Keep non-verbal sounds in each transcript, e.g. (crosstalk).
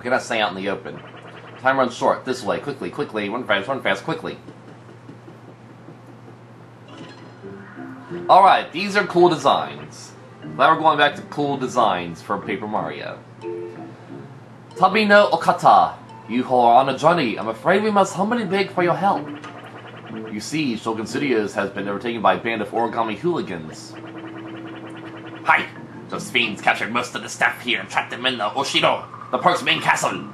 We cannot stay out in the open. Time runs short. This way. Quickly, quickly. Run fast, run fast, quickly. Alright, these are cool designs. Now we're going back to cool designs for Paper Mario. Tabino Okata, you who are on a journey, I'm afraid we must humbly beg for your help. You see, Shogun Studios has been overtaken by a band of origami hooligans. Hi! Those fiends captured most of the staff here and trapped them in the Oshiro, the park's main castle.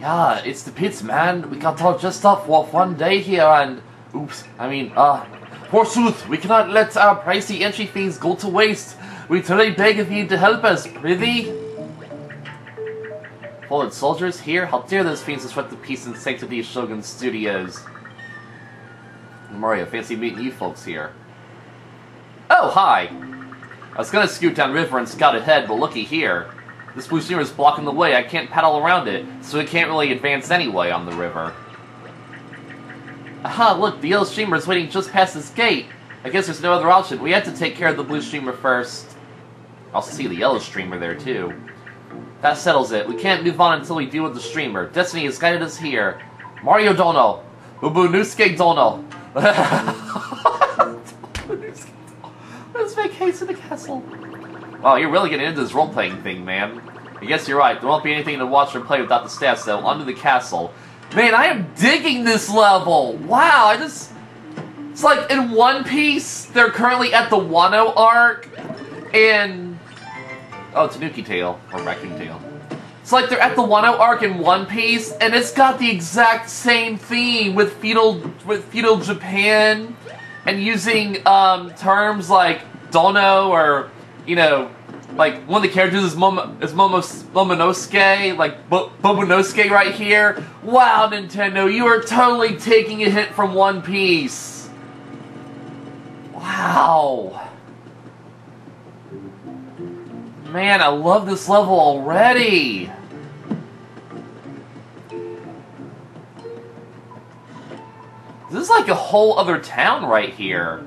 Yeah, it's the pits, man. We got all just off for one day here and... Oops, I mean, uh... Forsooth, we cannot let our pricey entry fees go to waste. We truly beg of you to help us, prithee. Fallen soldiers here? How dare those fiends disrupt the peace and sanctity of Shogun Studios? Mario, fancy meeting you folks here. Oh, hi! I was gonna scoot down river and scout ahead, but looky here. This blue streamer is blocking the way, I can't paddle around it, so it can't really advance anyway on the river. Aha, look, the yellow streamer is waiting just past this gate. I guess there's no other option. We have to take care of the blue streamer first. I'll see the yellow streamer there, too. That settles it. We can't move on until we deal with the streamer. Destiny has guided us here. Mario Dono. Ubunusuke Dono. (laughs) Let's make haste in the castle. Wow, you're really getting into this role-playing thing, man. I guess you're right. There won't be anything to watch or play without the stats, though. Under the castle. Man, I am digging this level! Wow, I just... It's like, in One Piece, they're currently at the Wano arc, and... Oh, Tanuki Tail, or Raccoon Tail. It's like they're at the Wano arc in One Piece, and it's got the exact same theme with feudal, with feudal Japan, and using um, terms like dono or, you know, like one of the characters is Momo, is Momos, Momonosuke, like Bo Bobonosuke right here. Wow, Nintendo, you are totally taking a hit from One Piece. Wow. Man, I love this level already. This is like a whole other town right here.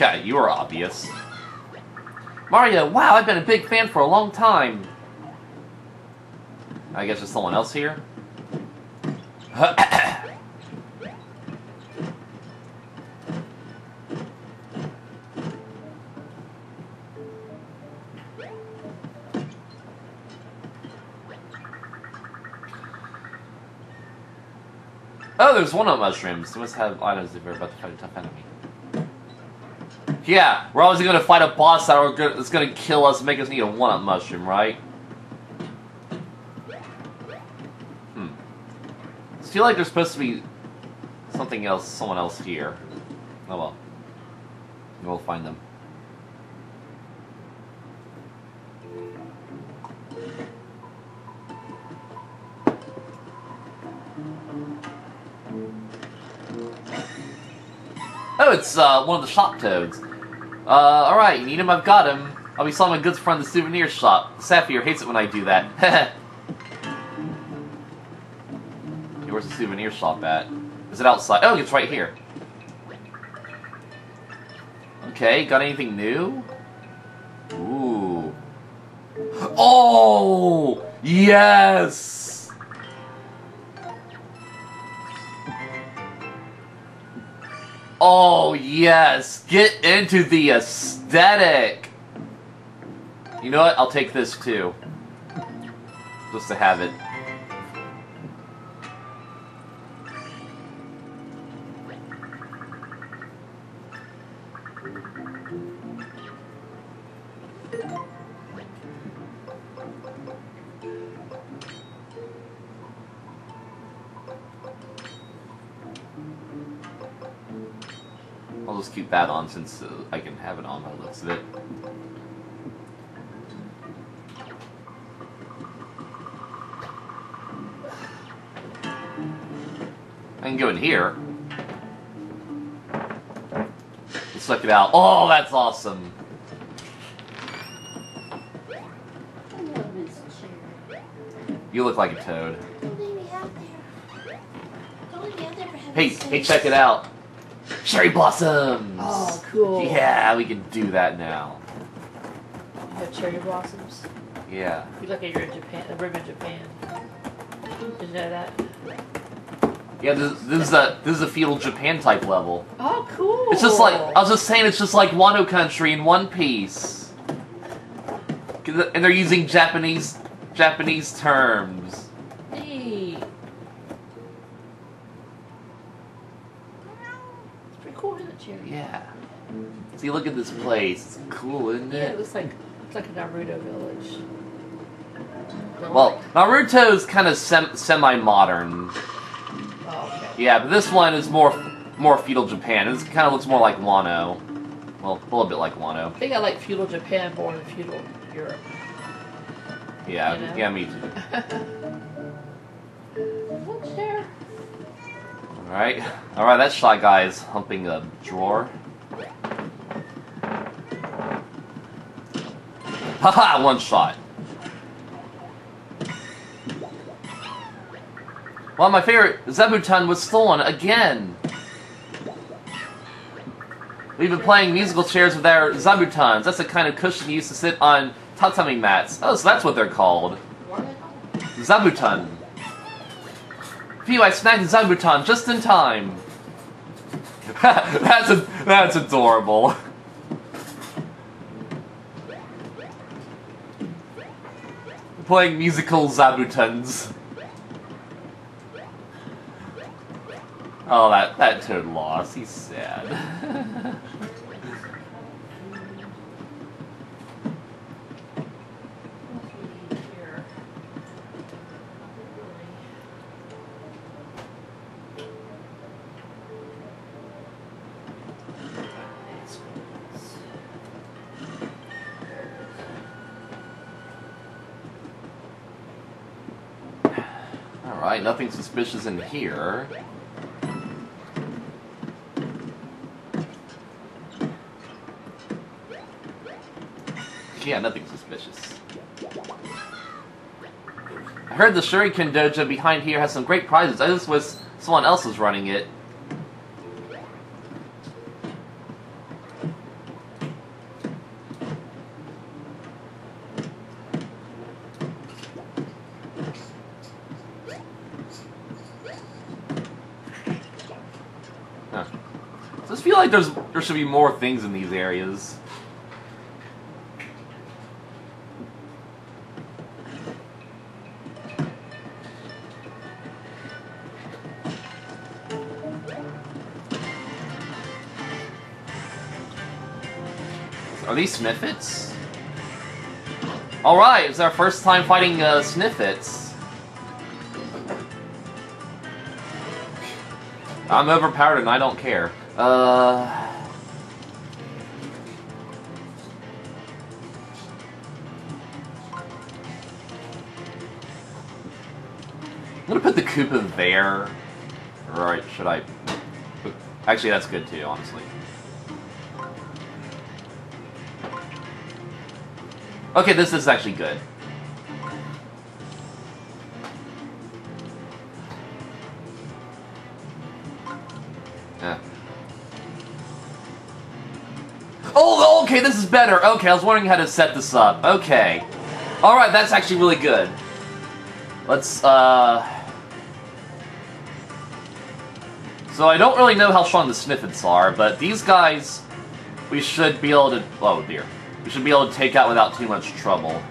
Yeah, you are obvious. Mario, wow, I've been a big fan for a long time. I guess there's someone else here? (coughs) Oh, there's one on mushrooms. They must have items if you're about to fight a tough enemy. Yeah, we're always gonna fight a boss that's gonna kill us, make us need a one-up mushroom, right? Hmm. I feel like there's supposed to be something else, someone else here. Oh well. We'll find them. Oh, it's uh, one of the shop toads. Uh, alright, you need him, I've got him. I'll be selling my goods from the souvenir shop. Sapphire hates it when I do that. (laughs) hey, where's the souvenir shop at? Is it outside? Oh, it's right here. Okay, got anything new? Ooh. (gasps) Oh! Yes! Oh, yes! Get into the aesthetic! You know what? I'll take this too. Just to have it. Keep that on since uh, I can have it on by the looks of it. I can go in here. Let's check it out. Oh, that's awesome. I love this chair. You look like a toad. Don't leave me out there. Don't leave me out there for heaven's Hey, hey, check it out. Cherry blossoms! Oh, cool. Yeah, we can do that now. You have cherry blossoms. Yeah. You look like you're in Japan, a river in Japan. Did you know that? Yeah, this, this is a this is a feudal Japan type level. Oh, cool. It's just like I was just saying. It's just like Wano Country in One Piece. and they're using Japanese Japanese terms. At this place. It's cool, isn't it? Yeah, it looks like it's like a Naruto village. Well, Naruto's kind of sem- semi-modern. Oh, okay. Yeah, but this one is more more feudal Japan. This kind of looks more like Wano. Well, a little bit like Wano. I think I like feudal Japan more than feudal Europe. Yeah, You know? yeah, me too. (laughs) What's there? All right, all right. That shy guy is humping a drawer. Haha! One shot. Well, my favorite Zabuton was stolen again. We've been playing musical chairs with our Zabutons. That's the kind of cushion you used to sit on tatami mats. Oh, so that's what they're called. Zabuton. Phew, I snagged Zabuton just in time. (laughs) that's a, that's adorable. (laughs) Playing musical Zabutons. Oh, that that toad lost. He's sad. (laughs) right, nothing suspicious in here. Yeah, nothing suspicious. I heard the Shuriken Dojo behind here has some great prizes. I just wish someone else was running it. Just feel like there's there should be more things in these areas. Are these Sniffits? Alright, it's our first time fighting uh, Sniffits. I'm overpowered and I don't care. Uh. I'm gonna put the Koopa there. Or should I? Actually, that's good too, honestly. Okay, this is actually good. Better. Okay, I was wondering how to set this up. Okay. Alright, that's actually really good. Let's, uh... So I don't really know how strong the Sniffits are, but these guys, we should be able to... Oh, dear. We should be able to take out without too much trouble.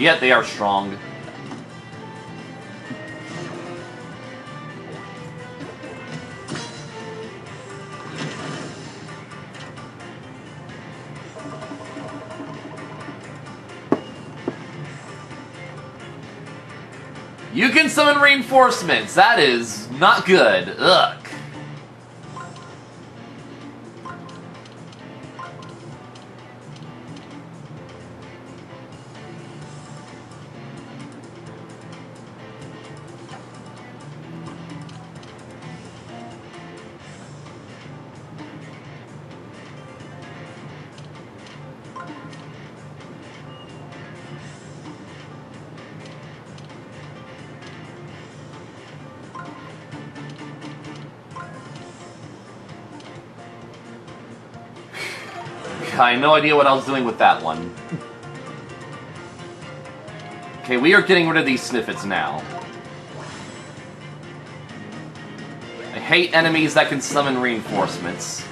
Yet they are strong. You can summon reinforcements. That is not good. Ugh. I had no idea what I was doing with that one. Okay, we are getting rid of these Sniffits now. I hate enemies that can summon reinforcements.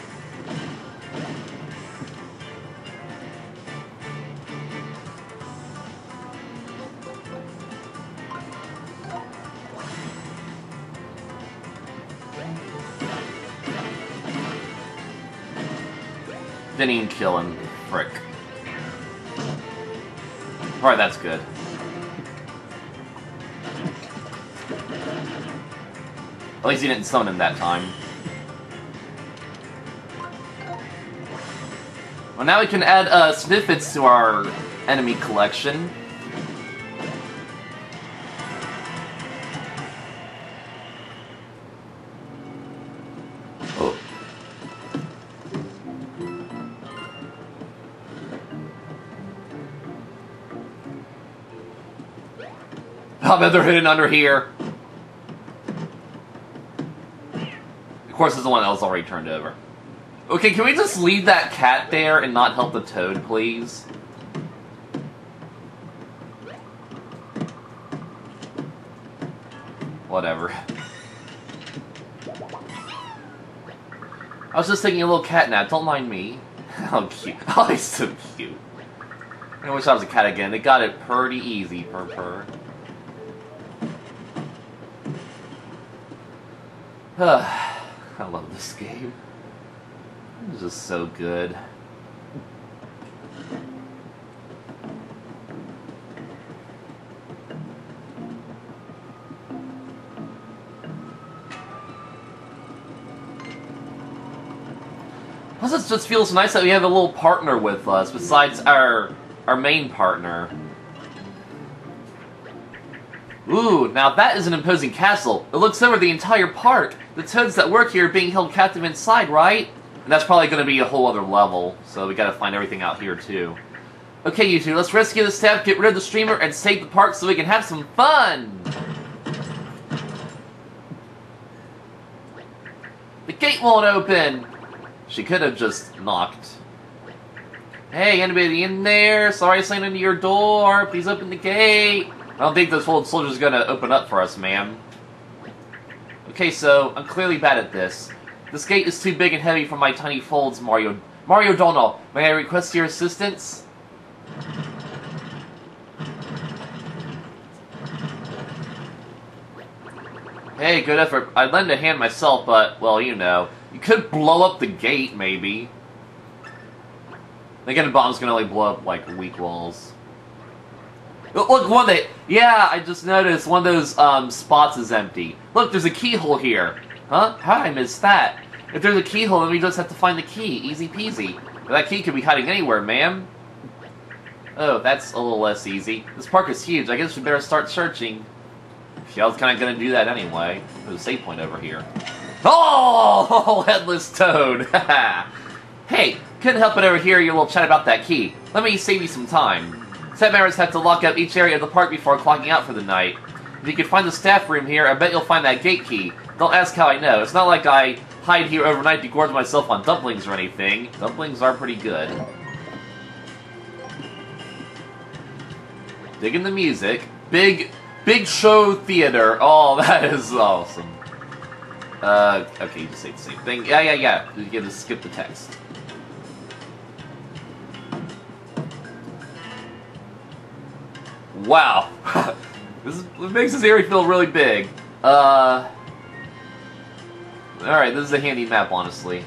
Didn't kill him. Frick. Alright, that's good. At least he didn't summon him that time. Well, now we can add uh, to our enemy collection. Bet they're hidden under here. Of course, it's the one that was already turned over. Okay, can we just leave that cat there and not help the toad, please? Whatever. I was just taking a little cat nap, don't mind me. How (laughs) oh, cute. (laughs) Oh, he's so cute. I wish I was a cat again. They got it pretty easy, purr purr. Ah, I love this game. It's just so good. Plus, it just feels nice that we have a little partner with us besides our our main partner. Ooh, now that is an imposing castle. It looks over the entire park. The toads that work here are being held captive inside, right? And that's probably going to be a whole other level, so we gotta find everything out here too. Okay, you two, let's rescue the staff, get rid of the streamer, and save the park so we can have some fun! The gate won't open! She could have just knocked. Hey, anybody in there? Sorry I slammed into your door. Please open the gate. I don't think this old soldier's gonna open up for us, ma'am. Okay, so I'm clearly bad at this. This gate is too big and heavy for my tiny folds, Mario. Mario Dono, may I request your assistance? Hey, good effort. I'd lend a hand myself, but, well, you know. You could blow up the gate, maybe. Again, a bombs can only blow up, like, weak walls. Look, one that... Yeah, I just noticed one of those um, spots is empty. Look, there's a keyhole here. Huh? How did I miss that? If there's a keyhole, then we just have to find the key. Easy peasy. That key could be hiding anywhere, ma'am. Oh, that's a little less easy. This park is huge. I guess we better start searching. Yeah, I was kind of going to do that anyway. There's a save point over here. Oh, (laughs) headless toad. (laughs) hey, couldn't help but overhear your little chat about that key. Let me save you some time. Set members have to lock up each area of the park before clocking out for the night. If you can find the staff room here, I bet you'll find that gate key. Don't ask how I know. It's not like I hide here overnight to gorge myself on dumplings or anything. Dumplings are pretty good. Digging the music. Big, big show theater. Oh, (laughs) that is awesome. Uh, okay, you just say the same thing. Yeah, yeah, yeah. You get to skip the text. Wow. (laughs) this, is, this makes this area feel really big. Uh... Alright, this is a handy map, honestly.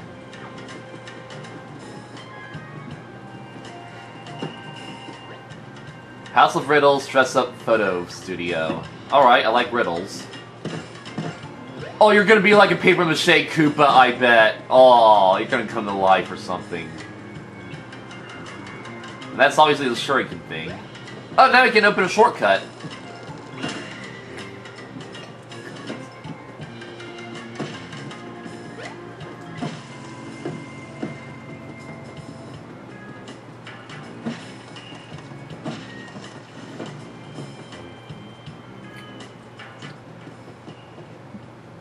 House of Riddles Dress Up Photo Studio. Alright, I like riddles. Oh, you're gonna be like a paper mache Koopa, I bet. Oh, you're gonna come to life or something. That's obviously the shuriken thing. Oh, now we can open a shortcut.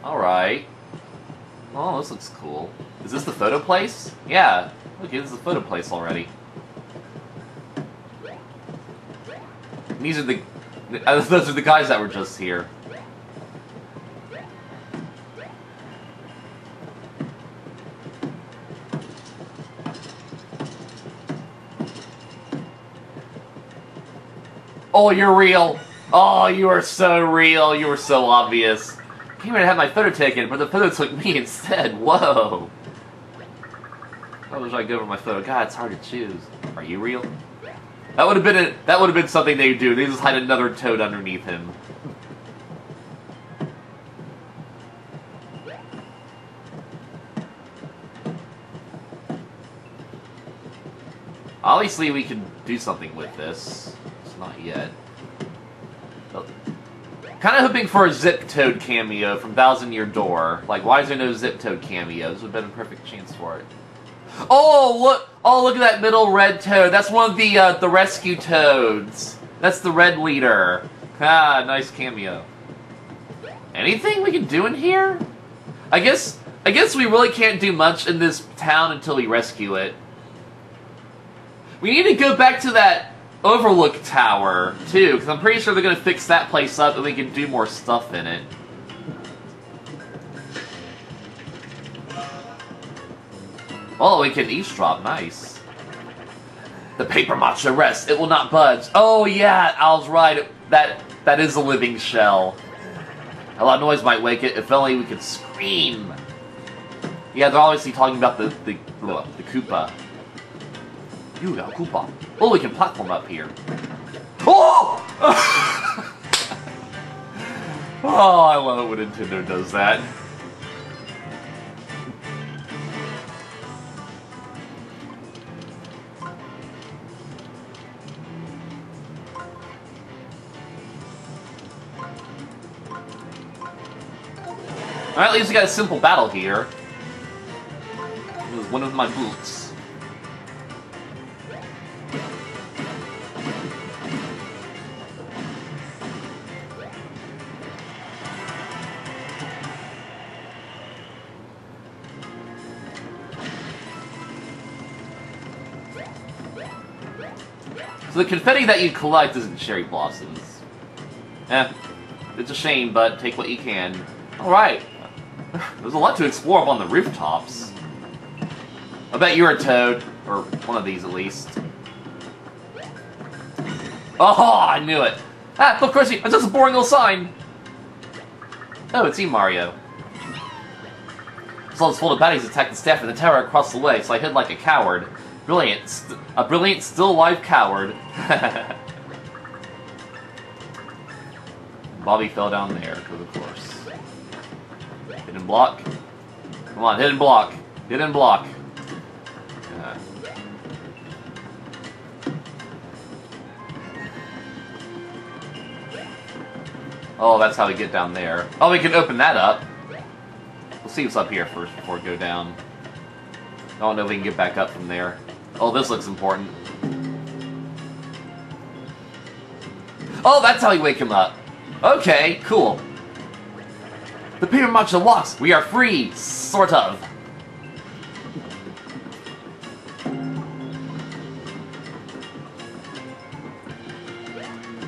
Alright. Oh, this looks cool. Is this the photo place? Yeah. This is a photo place already. These are the... uh, (laughs) Those are the guys that were just here. Oh, you're real. Oh, you are so real. You were so obvious. Came here to have my photo taken, but the photo took me (laughs) instead. Whoa. How was I go for my photo? God, it's hard to choose. Are you real? That would have been a, that would have been something they'd do. They just hide another toad underneath him. Obviously, we can do something with this. It's not yet. Kind of hoping for a Zip Toad cameo from Thousand Year Door. Like, why is there no Zip Toad cameo? This would have been a perfect chance for it. Oh, look! Oh, look at that middle red toad. That's one of the uh, the rescue toads. That's the red leader. Ah, nice cameo. Anything we can do in here? I guess I guess we really can't do much in this town until we rescue it. We need to go back to that Overlook Tower, too, because I'm pretty sure they're going to fix that place up and we can do more stuff in it. Oh, we can eavesdrop, nice. The paper mache rests, it will not budge. Oh yeah, Al's right, that, that is a living shell. A loud noise might wake it, if only we could scream. Yeah, they're obviously talking about the, the, the Koopa. You got Koopa. Oh, we can platform up here. Oh! (laughs) oh, I love it when Nintendo does that. Alright, at least we got a simple battle here. One of my boots. So the confetti that you collect isn't cherry blossoms. Eh, it's a shame, but take what you can. Alright. There's a lot to explore up on the rooftops. I bet you're a toad. Or one of these, at least. Oh, I knew it! Ah, of course, it's just a boring little sign! Oh, it's E Mario. Saw this fold of baddies attack the staff in the tower across the way, so I hid like a coward. Brilliant. St a brilliant, still alive coward. (laughs) Bobby fell down there, of course. Hidden block. Come on, hidden block. Hidden block. Uh. Oh, that's how we get down there. Oh, we can open that up. We'll see what's up here first before we go down. I don't know if we can get back up from there. Oh, this looks important. Oh, that's how you wake him up. Okay, cool. The paper mache locks. We are free, sort of.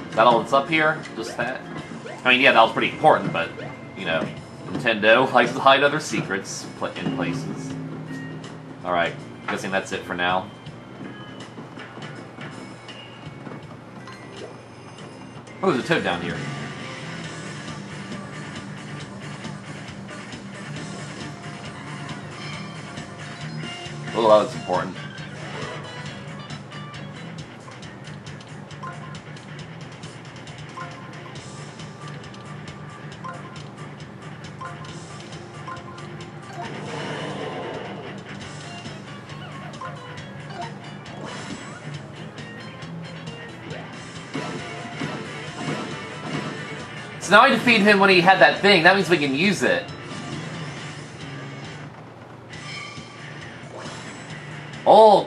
Is that all that's up here? Just that? I mean, yeah, that was pretty important, but, you know, Nintendo (laughs) likes to hide other secrets in places. Alright, guessing that's it for now. Oh, there's a toad down here. Oh, that's important. So now I defeat him when he had that thing. That means we can use it.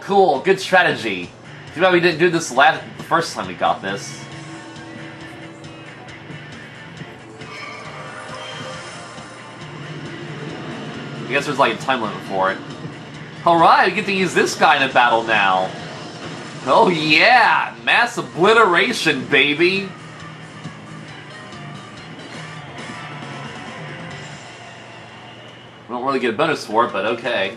Cool. Good strategy. Too bad we didn't do this last the first time we got this. I guess there's like a time limit for it. Alright, we get to use this guy in a battle now. Oh yeah! Mass obliteration, baby! We don't really get a bonus for it, but okay.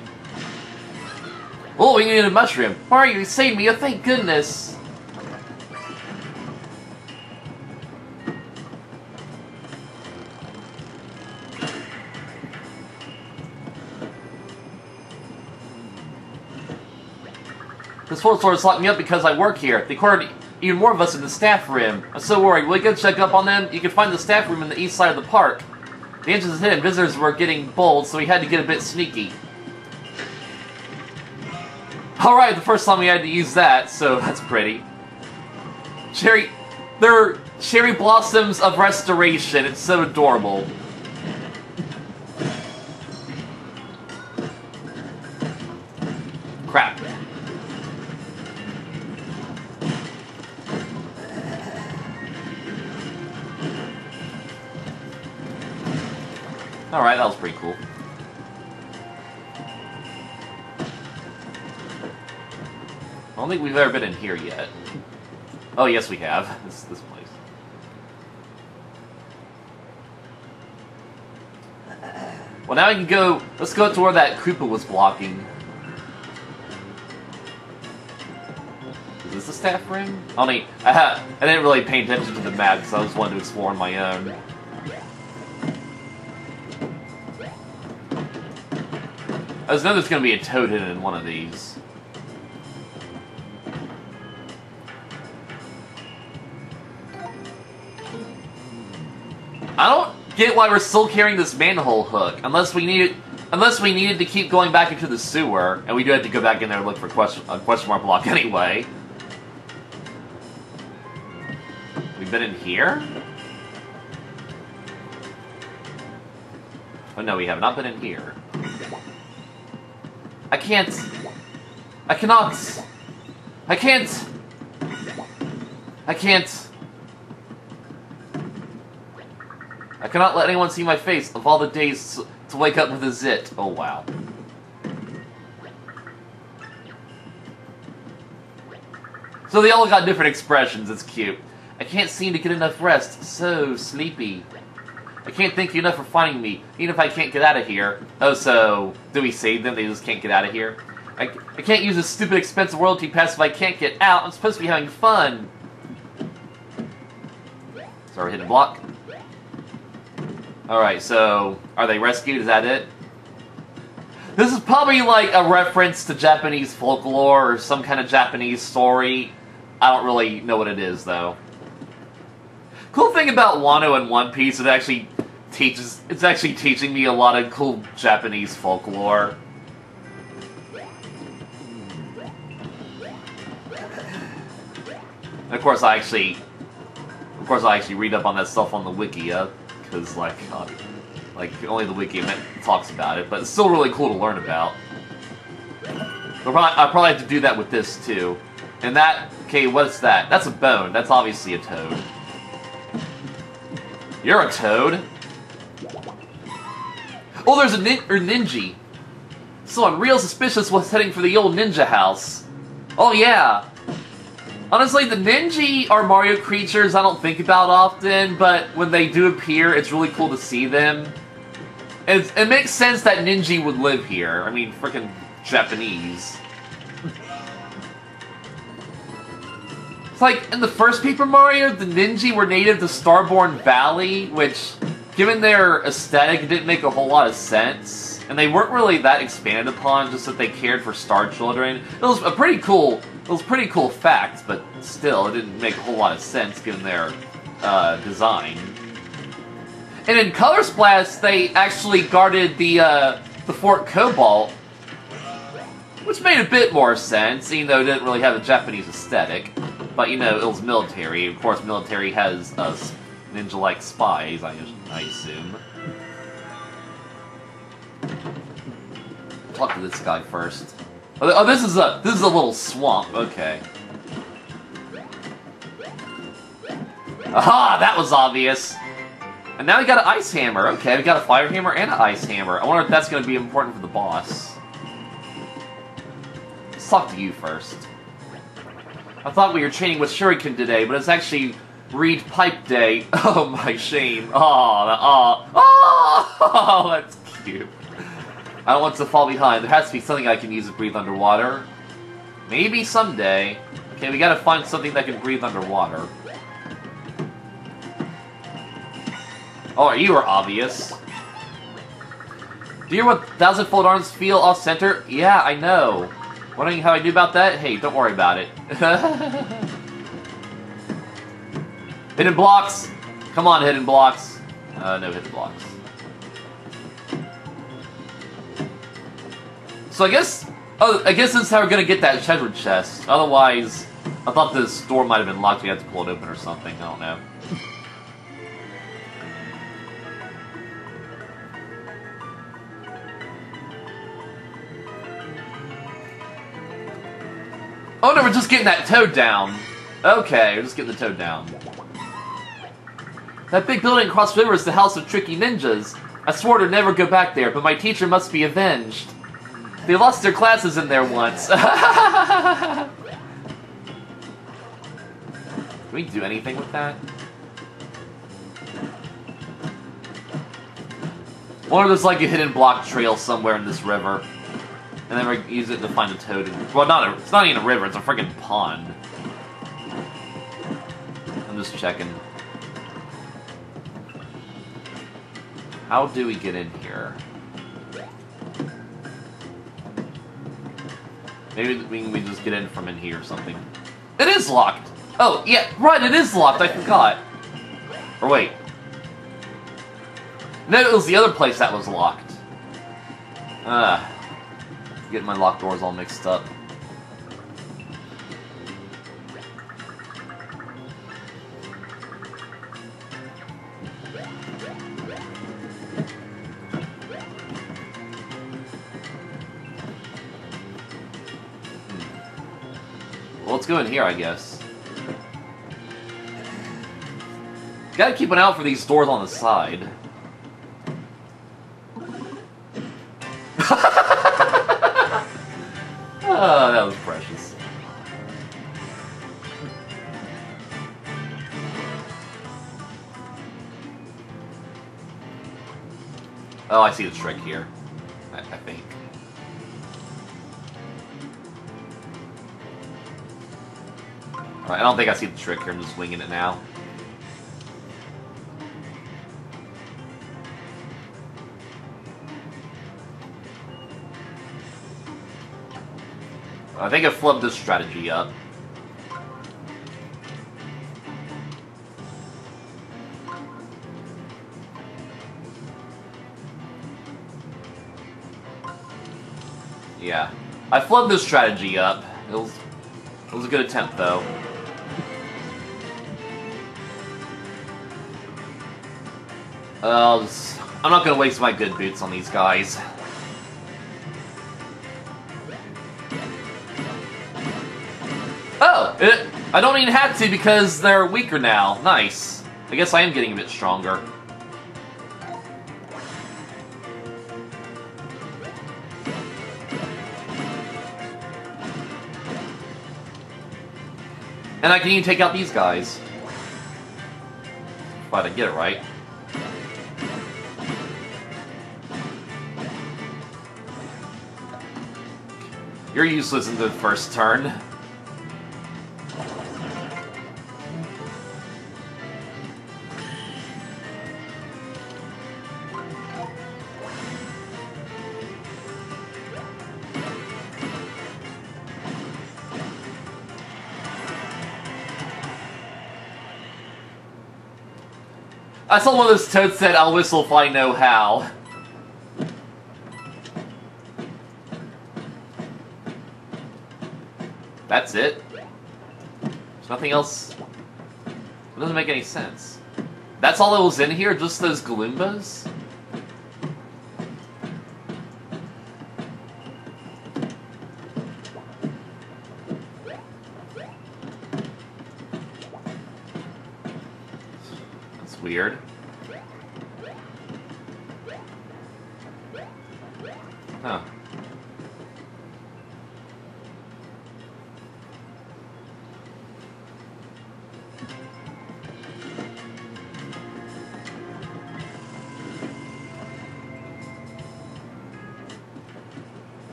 Oh, we need a mushroom. Mario, you saved me, oh thank goodness! This floor is locked me up because I work here. They quartered even more of us in the staff room. I'm so worried. Will you go check up on them? You can find the staff room in the east side of the park. The entrance is hidden. Visitors were getting bold, so we had to get a bit sneaky. Alright, the first time we had to use that, so that's pretty. Cherry... They're cherry blossoms of restoration. It's so adorable. Crap. Alright, that was pretty cool. Don't think we've ever been in here yet. Oh, yes, we have. (laughs) This, this place. Well, now we can go... Let's go to where that Koopa was blocking. Is this the staff room? I, I didn't really pay attention to the map because I just wanted to explore on my own. I just know there's going to be a toad hidden in one of these. I don't get why we're still carrying this manhole hook, unless we needed, unless we needed to keep going back into the sewer, and we do have to go back in there and look for question, a uh, question mark block (laughs) anyway. We've been in here? Oh no, we have not been in here. I can't. I cannot. I can't. I can't. I cannot let anyone see my face of all the days to wake up with a zit. Oh, wow. So they all got different expressions. It's cute. I can't seem to get enough rest. So sleepy. I can't thank you enough for finding me, even if I can't get out of here. Oh, so do we save them? They just can't get out of here? I, I can't use a stupid expensive royalty pass if I can't get out. I'm supposed to be having fun. Sorry, hit a block. Alright, so are they rescued? Is that it? This is probably like a reference to Japanese folklore or some kind of Japanese story. I don't really know what it is, though. Cool thing about Wano and One Piece, it actually teaches, it's actually teaching me a lot of cool Japanese folklore. Of course, I actually, of course, I actually read up on that stuff on the wiki, because like, uh, like only the wiki talks about it, but it's still really cool to learn about. Probably, I'll probably have to do that with this too. And that, okay, what's that? That's a bone. That's obviously a toad. You're a toad. Oh, there's a nin or ninja. So I'm real suspicious what's heading for the old ninja house. Oh yeah. Honestly, the ninja are Mario creatures I don't think about often, but when they do appear, it's really cool to see them. It's, it makes sense that ninja would live here. I mean, freaking Japanese. It's like, in the first Paper Mario, the ninja were native to Starborn Valley, which, given their aesthetic, didn't make a whole lot of sense. And they weren't really that expanded upon, just that they cared for star children. It was a pretty cool, it was pretty cool facts, but still, it didn't make a whole lot of sense given their uh, design. And in Color Splash, they actually guarded the uh, the Fort Cobalt, which made a bit more sense, even though it didn't really have a Japanese aesthetic. But you know, it was military. Of course, military has uh, ninja-like spies. I, I assume. Talk to this guy first. Oh, oh, this is a this is a little swamp. Okay. Aha! That was obvious. And now we got an ice hammer. Okay, we got a fire hammer and an ice hammer. I wonder if that's going to be important for the boss. let's talk to you first. I thought we were training with Shuriken today, but it's actually Reed Pipe Day. (laughs) Oh, my shame. Oh, oh, oh, that's cute. I don't want to fall behind. There has to be something I can use to breathe underwater. Maybe someday. Okay, we gotta find something that can breathe underwater. Oh, you were obvious. Do you hear what Thousand Fold Arms feel off center? Yeah, I know. Wondering how I knew about that? Hey, don't worry about it. (laughs) hidden blocks! Come on, hidden blocks. Uh, no hidden blocks. So I guess... Oh, I guess this is how we're gonna get that treasure chest. Otherwise, I thought this door might have been locked. We had to pull it open or something. I don't know. Oh no, we're just getting that toad down. Okay, we're just getting the toad down. That big building across the river is the house of tricky ninjas. I swore to never go back there, but my teacher must be avenged. They lost their classes in there once. (laughs) Can we do anything with that? Or there's like a hidden block trail somewhere in this river. And then we use it to find a toad. In, well, not a, it's not even a river, it's a freaking pond. I'm just checking. How do we get in here? Maybe we can we just get in from in here or something. It is locked! Oh, yeah, right, it is locked, I forgot. Or wait. No, it was the other place that was locked. Ah. Getting my locked doors all mixed up. Here, I guess. Gotta keep an eye out for these doors on the side. Oh, (laughs) that was precious. Oh, I see the trick here. Think I see the trick here. I'm just winging it now. I think I flubbed this strategy up. Yeah. I flubbed this strategy up. It was, it was a good attempt, though. Uh, I'm not gonna waste my good boots on these guys. Oh! It, I don't even have to because they're weaker now. Nice. I guess I am getting a bit stronger. And I can even take out these guys. If I get it right. You're useless in the first turn. I saw one of those toads said, I'll whistle if I know how. That's it? There's nothing else... It doesn't make any sense. That's all that was in here? Just those Galoombas?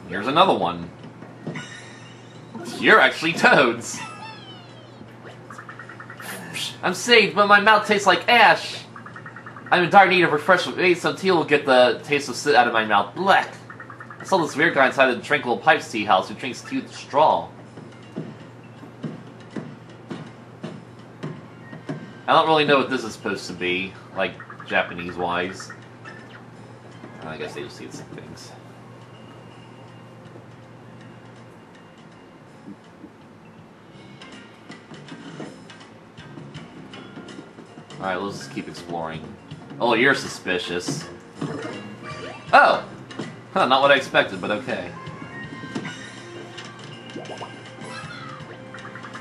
Here's another one. You're actually toads. I'm saved, but my mouth tastes like ash. I'm in dire need of refreshment. Maybe some tea will get the taste of soot out of my mouth. Blech. I saw this weird guy inside the Tranquil Pipes tea house who drinks tea with straw. I don't really know what this is supposed to be, like Japanese-wise. I guess they just see some things. Alright, let's just keep exploring. Oh, you're suspicious. Oh! Huh, not what I expected, but okay.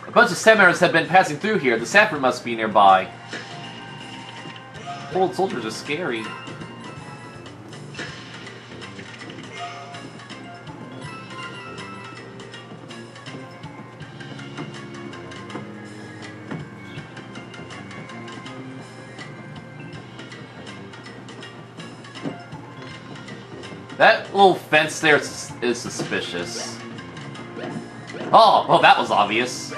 A bunch of samurais have been passing through here. The sapper must be nearby. Old soldiers are scary. Little fence there is, is suspicious. Oh, well that was obvious.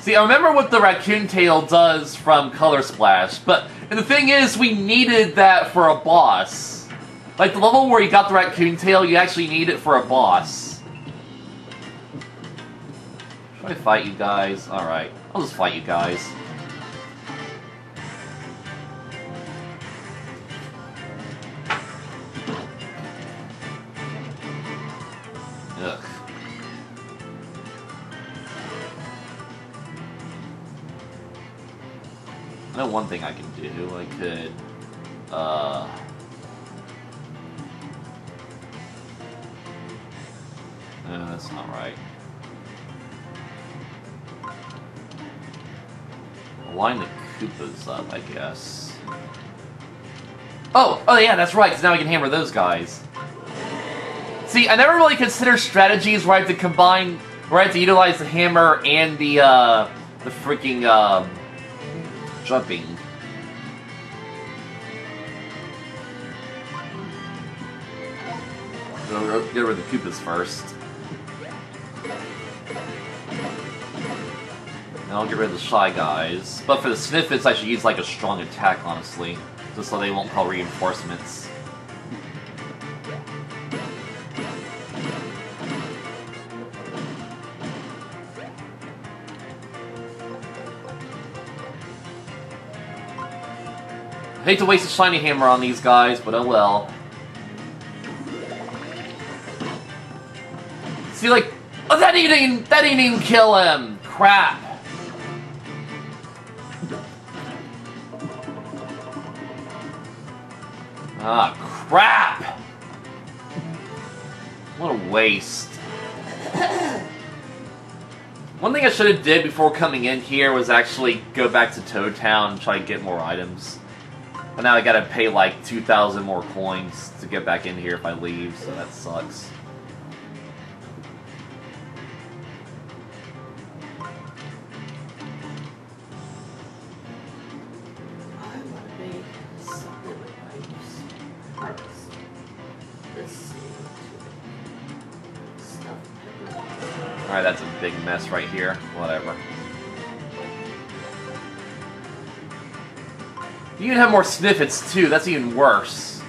See, I remember what the raccoon tail does from Color Splash, but the thing is, we needed that for a boss. Like, the level where you got the raccoon tail, you actually need it for a boss. Should I fight you guys? Alright, I'll just fight you guys. I know one thing I can do. I could, uh... No, that's not right. Line the Koopas up, I guess. Oh! Oh yeah, that's right, because now we can hammer those guys. See, I never really consider strategies where I have to combine, where I have to utilize the hammer and the, uh, the freaking, um, So, Get rid of the Koopas first. And I'll get rid of the Shy Guys. But for the Sniffits, I should use, like, a strong attack, honestly. Just so they won't call reinforcements. Hate to waste a shiny hammer on these guys, but oh well. See, like, oh, that didn't that didn't even kill him. Crap. Ah, crap. What a waste. One thing I should have did before coming in here was actually go back to Toad Town and try to get more items. But now I gotta pay like 2,000 more coins to get back in here if I leave, so that sucks. I want to make something pipes. Pipes. Let's see. Stuffed pepper. Alright, that's a big mess right here. Whatever. You can have more Sniffits too, that's even worse.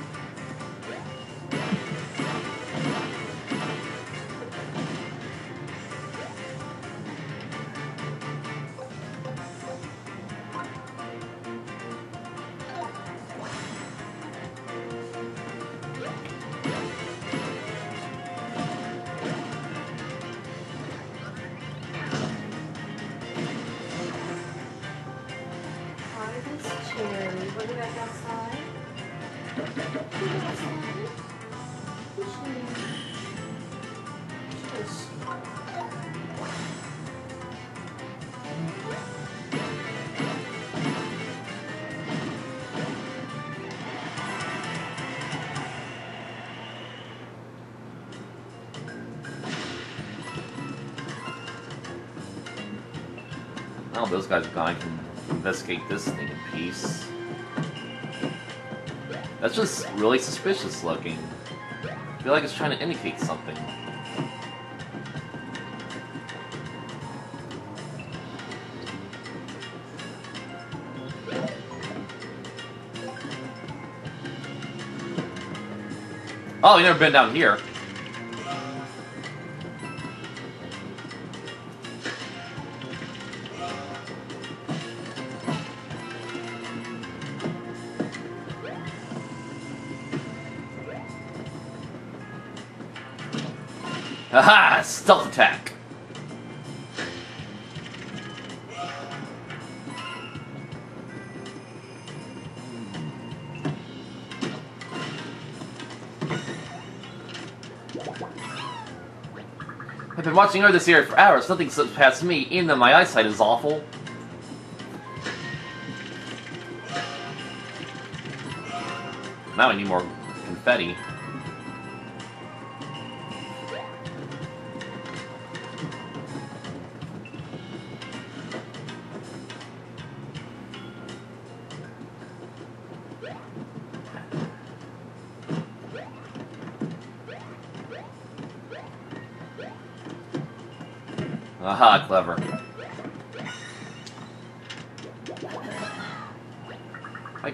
Guys gone, I can investigate this thing in peace. That's just really suspicious looking. I feel like it's trying to indicate something. Oh, you never been down here. I've been watching over this area for hours. Nothing slips past me, even though my eyesight is awful. Now I need more confetti.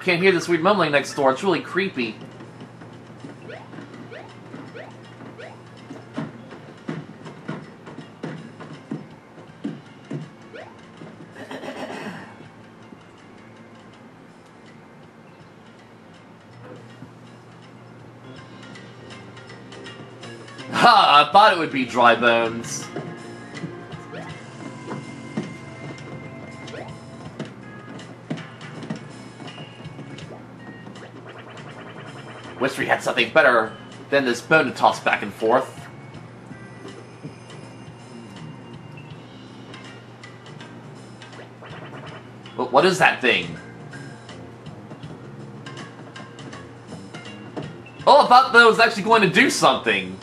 Can't hear this weird mumbling next door. It's really creepy. (laughs) Ha! I thought it would be dry bones. We had something better than this bone to toss back and forth. But what is that thing? Oh, I thought that was actually going to do something.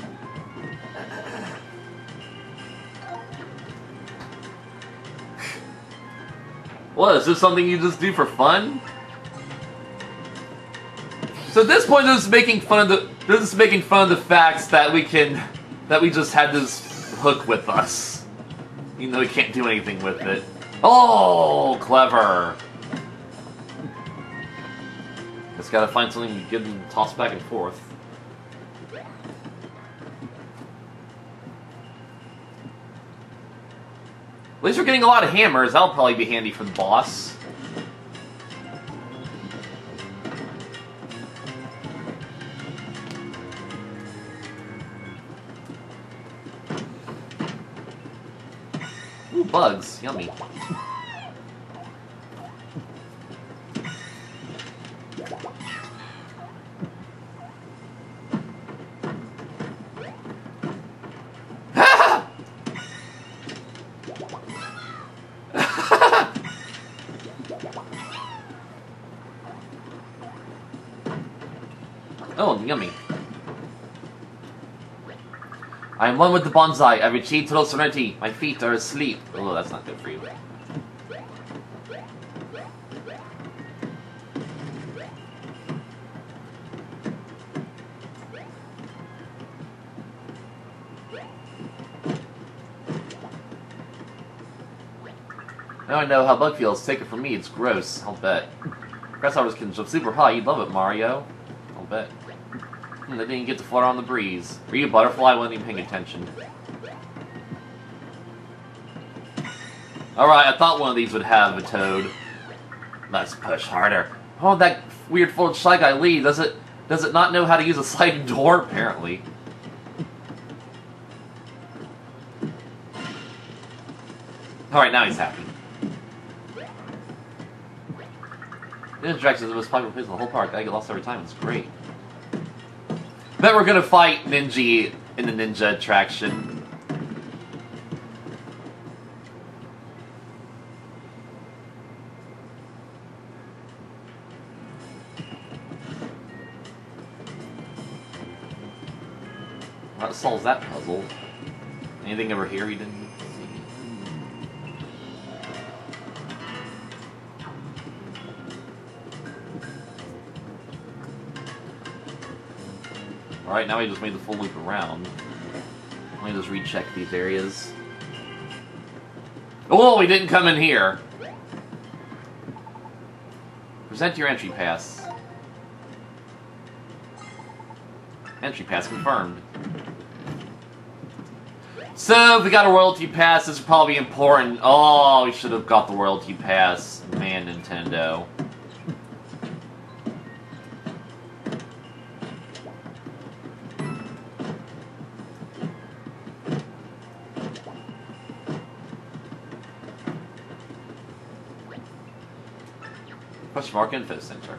What, is this something you just do for fun? So at this point, this is making fun of the this is making fun of the facts that we can that we just had this hook with us, even though we can't do anything with it. Oh, clever! Just gotta find something to get them tossed back and forth. At least we're getting a lot of hammers. That'll probably be handy for the boss. Yummy. (laughs) oh, yummy. I am one with the bonsai. I've achieved total serenity. My feet are asleep. That's not good for you. Now I know how bug feels. Take it from me. It's gross. I'll bet. Grasshoppers can jump super high. You'd love it, Mario. I'll bet. Hmm, they didn't get to flutter on the breeze. Were you a butterfly? I wasn't even paying attention. Alright, I thought one of these would have a toad. Let's push harder. Oh, that weird full Shy Guy Lee, does it does it not know how to use a sliding (laughs) door, apparently? Alright, now he's happy. This Attraction is the most popular place in the whole park. I get lost every time. It's great. Bet we're gonna fight Ninja in the Ninja Attraction. That solves that puzzle. Anything over here we didn't see? Alright, now we just made the full loop around. Let me just recheck these areas. Oh, we didn't come in here! Present your entry pass. Entry pass confirmed. So, we got a royalty pass, this would probably important. Oh, we should have got the royalty pass. Man, Nintendo. Question mark info center.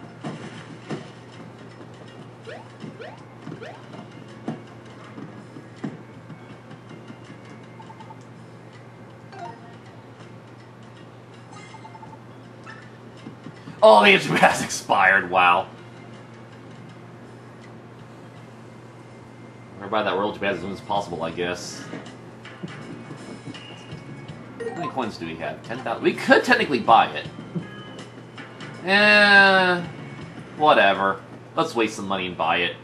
Oh, the (laughs) entry pass expired. Wow. Buy that royalty pass as soon as possible, I guess. How many coins do we have? 10,000? We could technically buy it. Eh, whatever. Let's waste some money and buy it.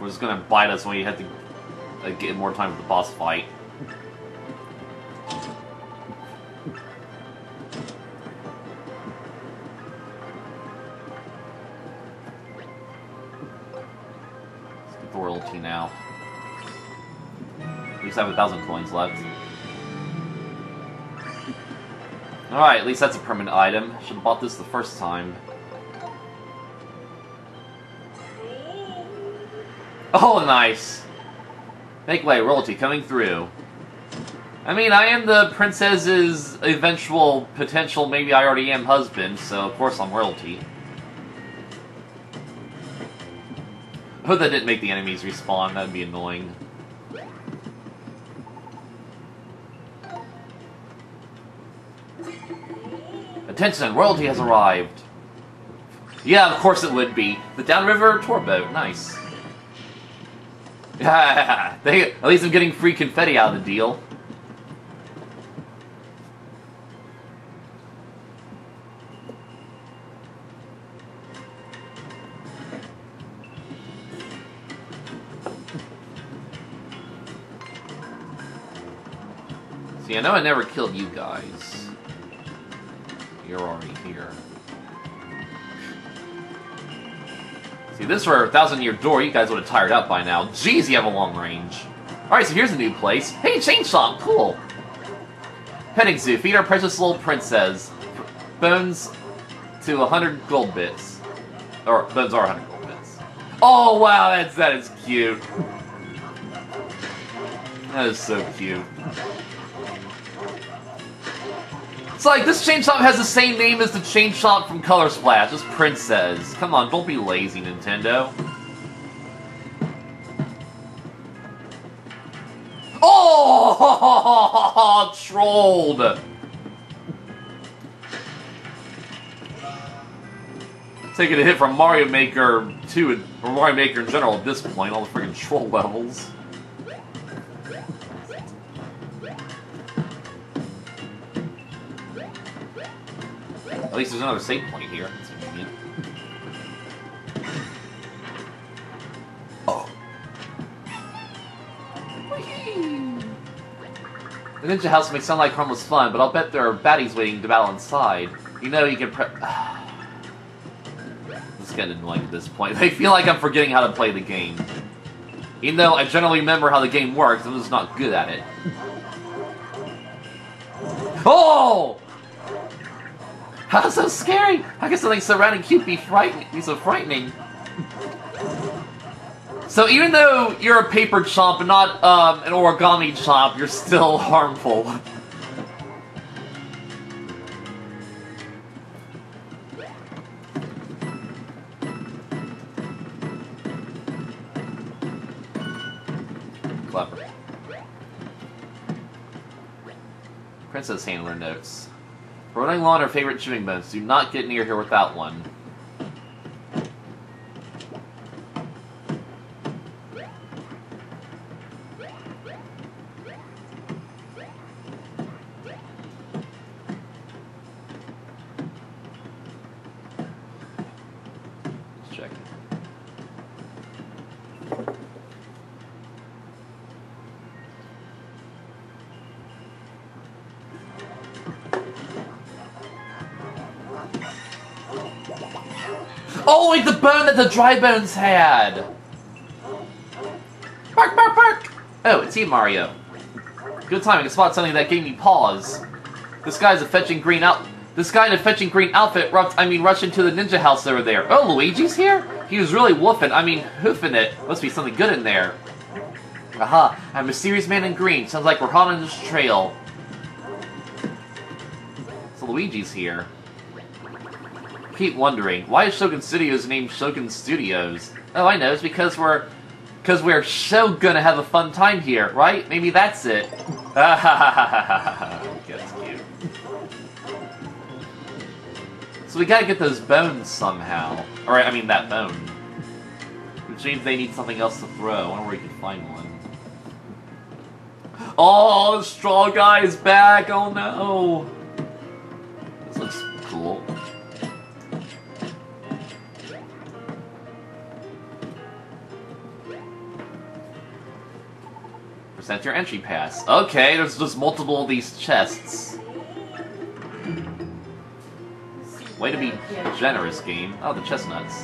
We're just gonna bite us when we have to uh, get more time for the boss fight. At least I have a thousand coins left. Alright, at least that's a permanent item. Should have bought this the first time. Oh, nice! Make way, royalty coming through. I mean, I am the princess's eventual potential, maybe I already am husband, so of course I'm royalty. I hope that didn't make the enemies respawn, that'd be annoying. Attention, royalty has arrived. Yeah, of course it would be. The downriver tour boat, nice. (laughs) They, at least I'm getting free confetti out of the deal. See, I know I never killed you guys. You're already here. See, this were a thousand year door, you guys would have tired out by now. Jeez, you have a long range. Alright, so here's a new place. Hey, Chain Shop, cool! Petting Zoo, feed our precious little princess. Bones to 100 gold bits. Or, bones are 100 gold bits. Oh, wow, that's, that is cute. That is so cute. It's like, this chain shop has the same name as the chain shop from Color Splash, just Princess. Come on, don't be lazy, Nintendo. Oh! (laughs) Trolled! Taking a hit from Mario Maker 2, and- or Mario Maker in general at this point, all the freaking troll levels. At least there's another save point here. Oh. The ninja house may sound like harmless fun, but I'll bet there are baddies waiting to battle inside. You know you can pre- (sighs) This is getting annoying at this point. (laughs) I feel like I'm forgetting how to play the game. Even though I generally remember how the game works, I'm just not good at it. Oh! How's so scary? How can something so rad and cute be frightening? Be so frightening? So even though you're a paper chomp and not um, an origami chomp, you're still (laughs) harmful. Clever. Princess Handler notes. Running low on her favorite chewing bones. Do not get near here without one. Bone that the dry bones had! Bark, bark, bark! Oh, it's you, Mario. Good timing to spot something that gave me pause. This guy's a fetching green out. This guy in a fetching green outfit rushed, I mean, rushed into the ninja house over there. Oh, Luigi's here? He was really woofing, I mean, hoofing it. Must be something good in there. Aha, I'm a mysterious man in green. Sounds like we're hot on this trail. So Luigi's here. Keep wondering, why is Shogun Studios named Shogun Studios? Oh, I know, it's because we're... Because we're so gonna have a fun time here, right? Maybe that's it. (laughs) That's cute. So we gotta get those bones somehow. Or, I mean, that bone. Which means they need something else to throw. I wonder where you can find one. Oh, the straw guy is back! Oh no! This looks Present your entry pass. Okay, there's just multiple of these chests. Way to be generous, game. Oh, the chestnuts.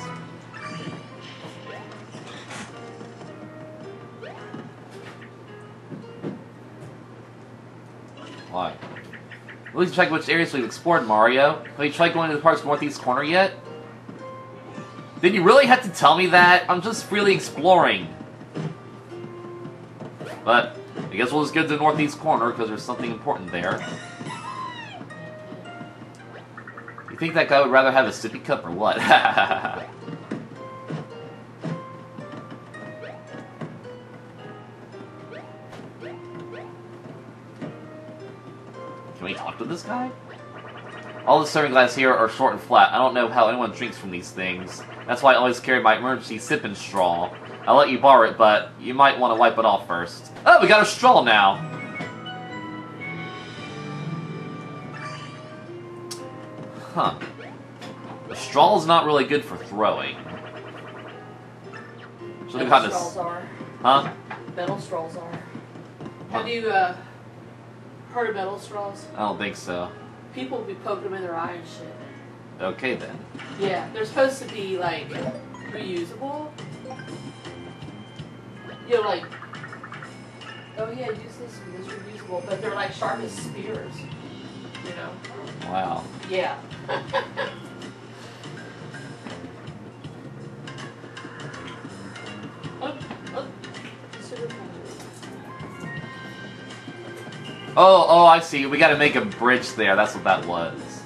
Why? At least check which areas we've explored, Mario. Have you tried going to the park's northeast corner yet? Did you really have to tell me that? I'm just freely exploring. But, I guess we'll just go to the northeast corner, because there's something important there. You think that guy would rather have a sippy cup or what? (laughs) Can we talk to this guy? All the serving glasses here are short and flat. I don't know how anyone drinks from these things. That's why I always carry my emergency sipping straw. I'll let you borrow it, but you might want to wipe it off first. Oh, we got a straw now! Huh. The straw is not really good for throwing. Should have Metal got straws this. are. Huh? Metal straws are. Huh. Have you uh, heard of metal straws? I don't think so. People be poking them in their eye and shit. Okay then. Yeah, they're supposed to be like reusable. You know, like, oh yeah, use this, this reusable, but they're like sharp as spears. You know? Wow. Yeah. (laughs) oh, oh. Oh, oh, I see. We gotta make a bridge there. That's what that was.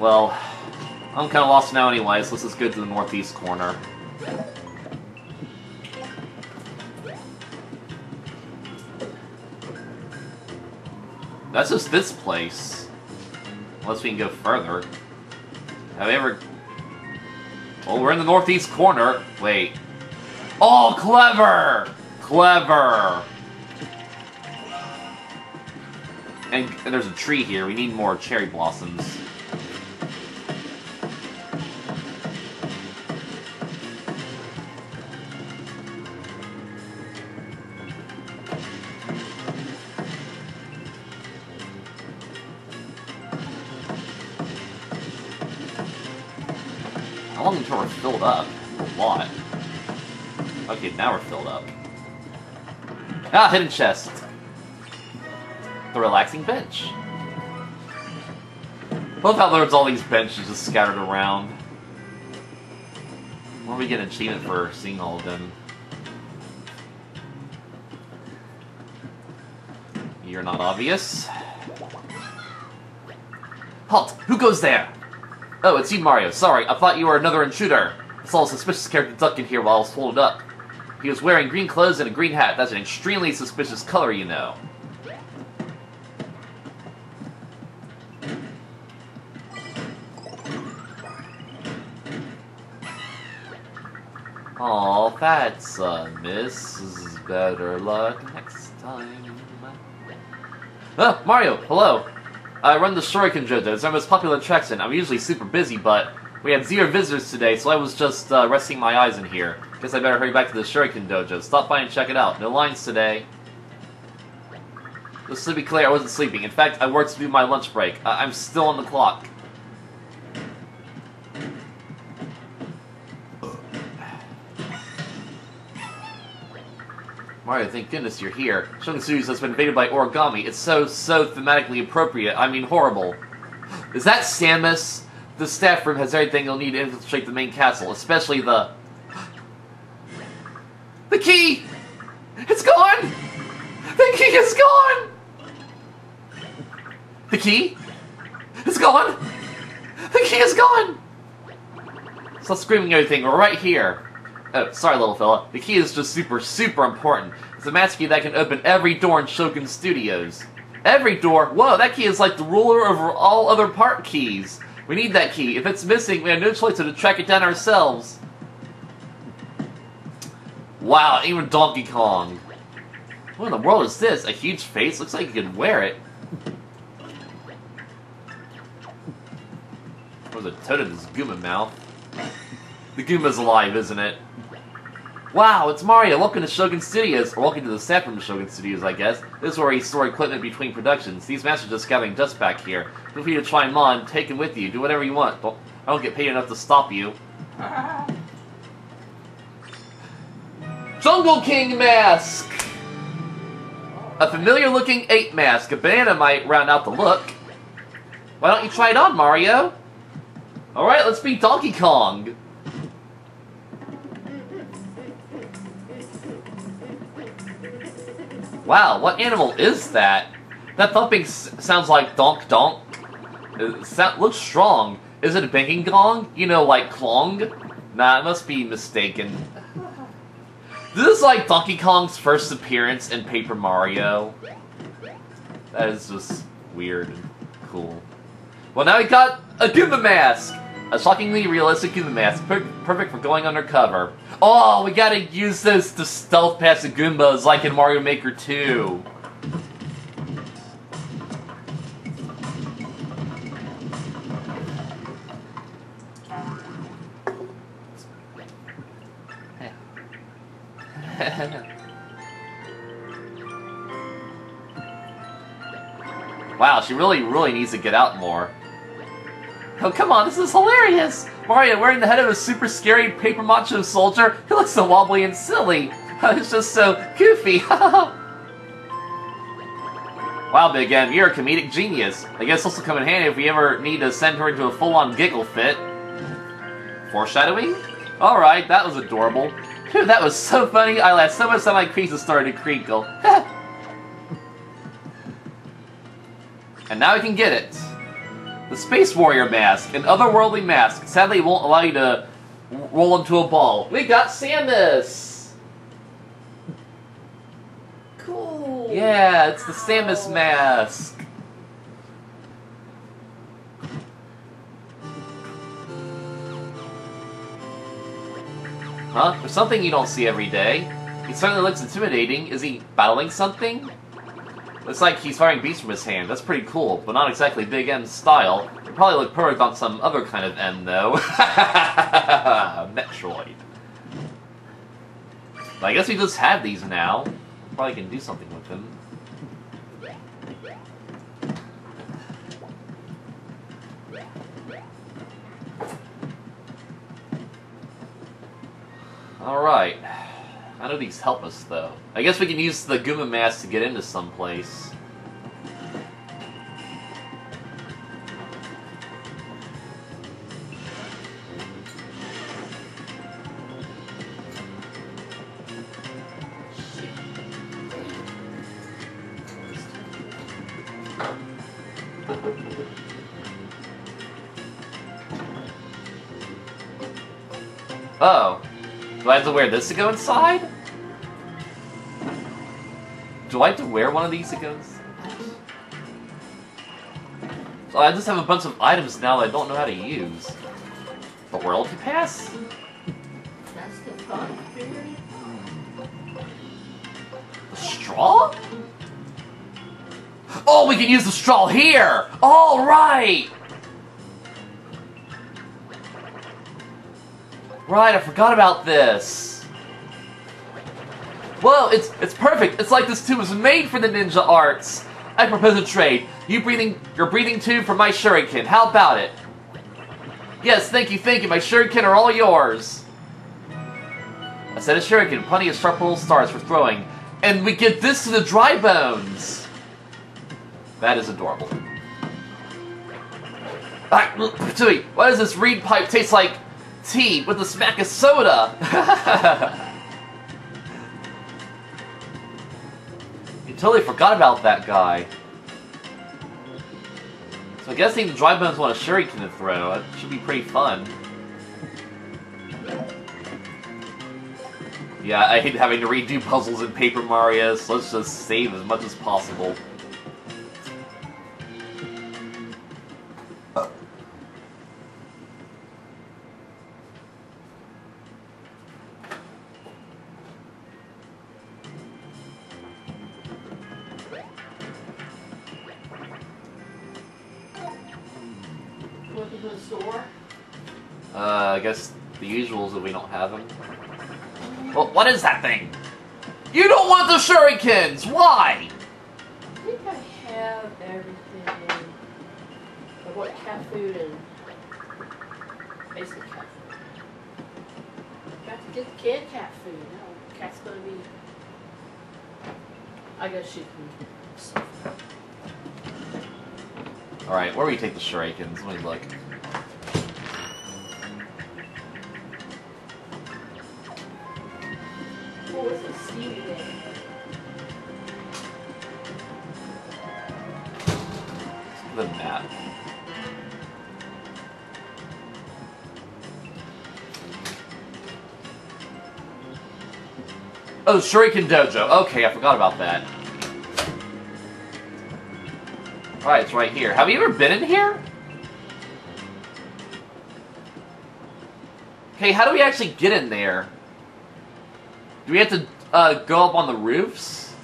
Well, I'm kind of lost now anyway, so let's just go to the northeast corner. That's just this place. Unless we can go further. Have we ever... Oh, we're in the northeast corner. Wait. Oh, clever! Clever! And, and there's a tree here. We need more cherry blossoms. Now we're filled up. Ah, hidden chest. The relaxing bench. Love how there's all these benches just scattered around. Where we get an achievement for seeing all of them? You're not obvious. Halt! Who goes there? Oh, it's you, Mario. Sorry, I thought you were another intruder. I saw a suspicious character duck in here while I was folded up. He was wearing green clothes and a green hat. That's an extremely suspicious color, you know. Oh, that's a miss. Better luck next time. Oh, Mario, hello. I run the Shuriken Dojo. It's our most popular attraction. I'm usually super busy, but we had zero visitors today, so I was just uh, resting my eyes in here. Guess I better hurry back to the Shuriken Dojo. Stop by and check it out. No lines today. Just to be clear, I wasn't sleeping. In fact, I worked through my lunch break. I I'm still on the clock. Mario, thank goodness you're here. Shogun Studios has been invaded by origami. It's so, so thematically appropriate. I mean, horrible. Is that Samus? The staff room has everything you'll need to infiltrate the main castle, especially the... The key! It's gone! The key is gone! The key? It's gone! The key is gone! Stop screaming everything, right here. Oh, sorry, little fella. The key is just super, super important. It's a master key that can open every door in Shogun Studios. Every door? Whoa, that key is like the ruler over all other part keys. We need that key. If it's missing, we have no choice but to track it down ourselves. Wow, even Donkey Kong. What in the world is this? A huge face? Looks like you could wear it. There's a his Goomba mouth. The Goomba's alive, isn't it? Wow, it's Mario. Welcome to Shogun Studios. Or welcome to the set from Shogun Studios, I guess. This is where we store equipment between productions. These masters are just dust back here. Feel free to try them on, take them with you, do whatever you want. Don't, I don't get paid enough to stop you. (laughs) Jungle King mask! A familiar looking ape mask. A banana might round out the look. Why don't you try it on, Mario? Alright, let's be Donkey Kong. Wow, what animal is that? That thumping sounds like donk donk. It sound, looks strong. Is it a banging gong? You know, like clong? Nah, I must be mistaken. This is like Donkey Kong's first appearance in Paper Mario. That is just weird and cool. Well, now we got a Goomba mask! A shockingly realistic Goomba mask, per- perfect for going undercover. Oh, we gotta use this to stealth past the Goombas like in Mario Maker 2. Wow, she really, really needs to get out more. Oh, come on, this is hilarious! Mario wearing the head of a super scary paper macho soldier who looks so wobbly and silly. (laughs) Oh, it's just so goofy. (laughs) wow, Big M, you're a comedic genius. I guess this will come in handy if we ever need to send her into a full-on giggle fit. Foreshadowing? Alright, that was adorable. (laughs) That was so funny, I laughed so much that my creases started to crinkle. (laughs) and now I can get it. The Space Warrior mask, an otherworldly mask. Sadly, it won't allow you to roll into a ball. We got Samus! Cool. Yeah, it's the Samus mask. Huh? There's something you don't see every day. He certainly looks intimidating. Is he battling something? Looks like he's firing beasts from his hand. That's pretty cool, but not exactly Big M style. Would probably look perfect on some other kind of M, though. (laughs) Metroid. But I guess we just have these now. Probably can do something with them. Alright. How do these help us, though? I guess we can use the Goomba mask to get into some wear this to go inside? Do I have to wear one of these to go inside? So I just have a bunch of items now that I don't know how to use. The royalty pass? That's the fun. The straw? Oh, we can use the straw here! All right! Right, I forgot about this. Whoa, it's it's perfect. It's like this tube was made for the ninja arts. I propose a trade. You breathing your breathing tube for my shuriken. How about it? Yes, thank you, thank you. My shuriken are all yours. I said a shuriken, plenty of sharp little stars for throwing, And we give this to the dry bones. That is adorable. Ah, Tui, why does this reed pipe taste like tea with a smack of soda? (laughs) totally forgot about that guy. So I'm guessing the dry bones want a shuriken to throw. It should be pretty fun. Yeah, I hate having to redo puzzles in Paper Mario, so let's just save as much as possible. Usuals that we don't have them. Well, what is that thing? You don't want the shurikens! Why? I think I have everything. I want cat food and basically cat food. Got to get the kid cat food. No, cat's gonna be. I guess she can. Alright, where do we take the shurikens? Let me look. Oh, it's a. The map. Oh, Shuriken Dojo. Okay, I forgot about that. Alright, it's right here. Have you ever been in here? Okay, how do we actually get in there? Do we have to uh, go up on the roofs?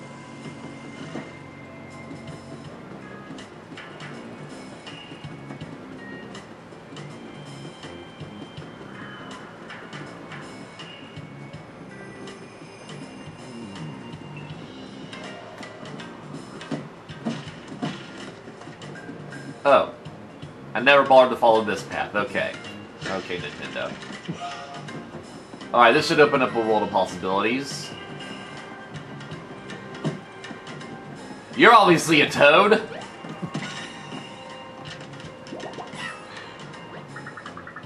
Oh. I never bothered to follow this path. Okay. Okay, Nintendo. Alright, this should open up a world of possibilities. You're obviously a toad!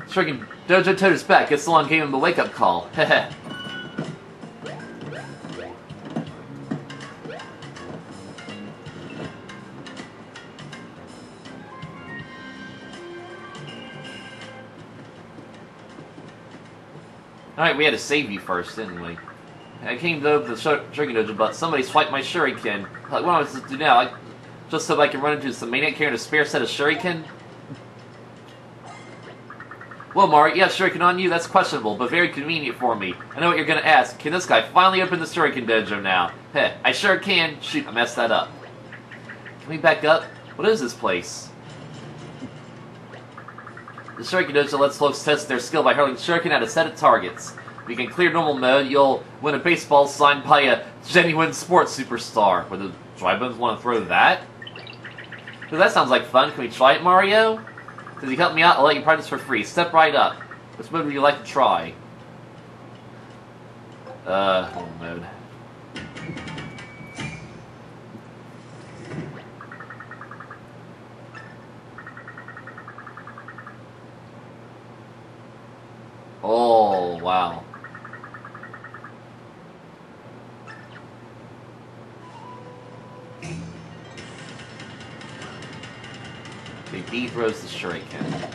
Freaking Dojo Toad is back. Guess Salon gave him the wake-up call. Heh (laughs) Alright, we had to save you first, didn't we? I came to the Shuriken Dojo, but somebody swiped my Shuriken. Like, what am I supposed to do now? Like, just so I can run into some maniac carrying a spare set of Shuriken? Well, Mario, yeah, Shuriken on you, that's questionable, but very convenient for me. I know what you're gonna ask. Can this guy finally open the Shuriken Dojo now? Heh, I sure can. Shoot, I messed that up. Can we back up? What is this place? The Shuriken Dojo lets folks test their skill by hurling Shuriken at a set of targets. You can clear normal mode, you'll win a baseball signed by a genuine sports superstar. Would the Dry Bones want to throw that? Dude, that sounds like fun. Can we try it, Mario? Because you help me out? I'll let you practice for free. Step right up. Which mode would you like to try? Uh, mode. Shuriken.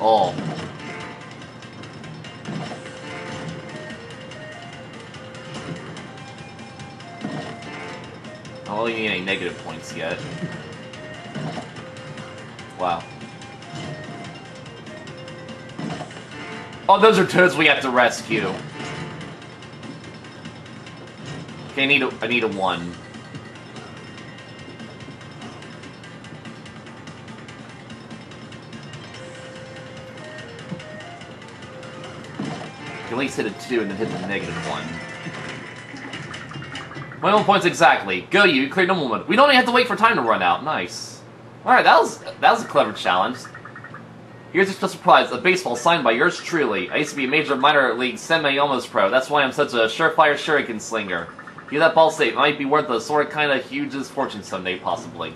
Oh. I don't need any negative points yet. Wow. Oh, those are toads we have to rescue. Okay, I need a, I need a one. You at least hit a two and then hit the negative one. My own points exactly. Go you, clear normal mode. We don't even have to wait for time to run out. Nice. Alright, that was that was a clever challenge. Here's a special prize, a baseball signed by yours truly. I used to be a major minor league semi-almost pro. That's why I'm such a surefire shuriken slinger. Keep that ball. It might be worth a sort of kind of huge fortune someday, possibly.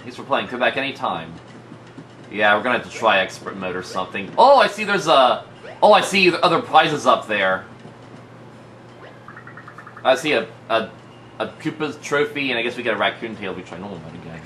Thanks for playing. Come back anytime. Yeah, we're gonna have to try expert mode or something. Oh, I see there's a... Oh, I see other prizes up there. I see a, a, a Koopa's trophy, and I guess we get a raccoon tail if we try normal mode again.